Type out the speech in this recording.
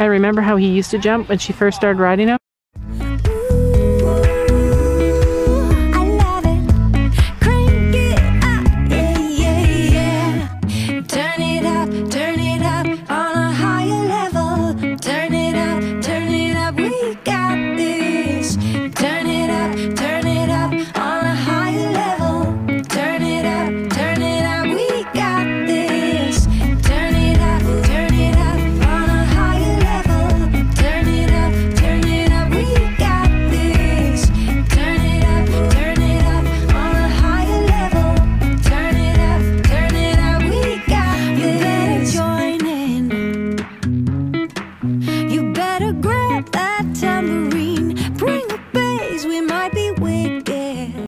I remember how he used to jump when she first started riding him.